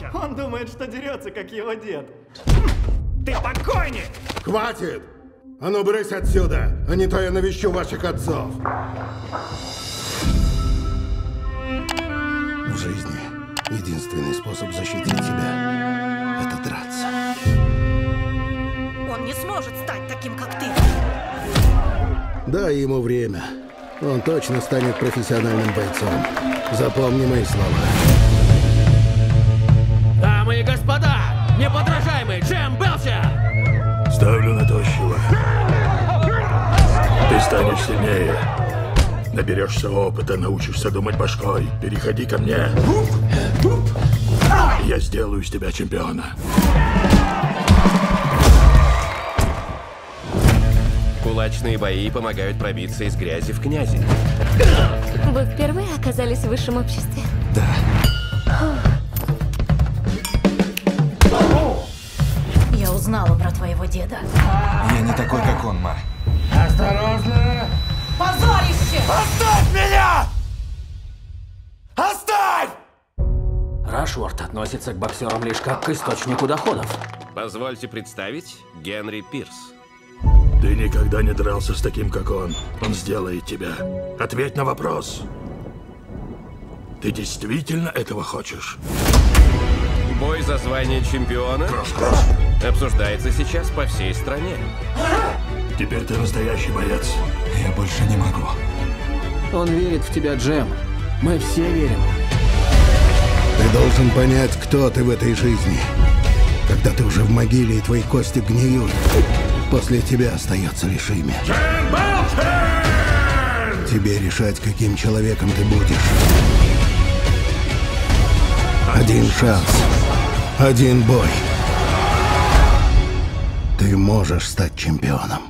Белча! Он думает, что дерется, как его дед. Ты покойник! Хватит! А ну, брысь отсюда, а не то я навещу ваших отцов. В жизни единственный способ защитить себя — это драться. Он не сможет стать таким, как ты. Дай ему время. Он точно станет профессиональным бойцом. Запомни мои слова. Неподражаемый Джем Белчер! Ставлю на тощего. Ты станешь сильнее. Наберешься опыта, научишься думать башкой. Переходи ко мне. Я сделаю из тебя чемпиона. Кулачные бои помогают пробиться из грязи в князи. Вы впервые оказались в высшем обществе? Я узнала про твоего деда. Я не такой, как он, ма. Позорище! Оставь меня! Оставь! Рашфорд относится к боксерам лишь как к источнику доходов. Позвольте представить Генри Пирс. Ты никогда не дрался с таким, как он. Он сделает тебя. Ответь на вопрос. Ты действительно этого хочешь? Звание чемпиона обсуждается сейчас по всей стране. Теперь ты настоящий боец. Я больше не могу. Он верит в тебя, Джем. Мы все верим. Ты должен понять, кто ты в этой жизни. Когда ты уже в могиле и твои кости гниют, после тебя остается лишь имя. Тебе решать, каким человеком ты будешь. Один шанс. Один бой. Ты можешь стать чемпионом.